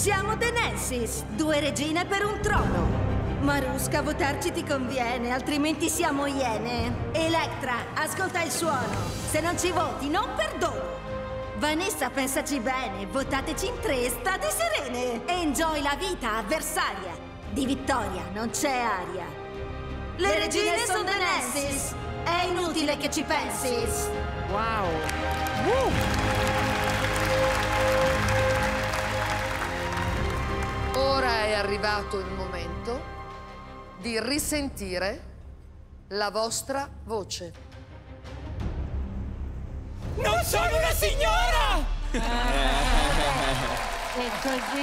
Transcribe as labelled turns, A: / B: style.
A: The Nancy's, due regine per un trono. Marusca, votarci ti conviene, altrimenti siamo iene. Electra, ascolta il suono. Se non ci voti, non perdono. Vanessa, pensaci bene, votateci in tre, state serene. Enjoy la vita, avversaria. Di vittoria non c'è aria. Le regine sono The Nancy's. È inutile che ci pensi.
B: Wow.
C: Arrivato il momento di risentire la vostra voce.
D: Non sono una signora!
B: E così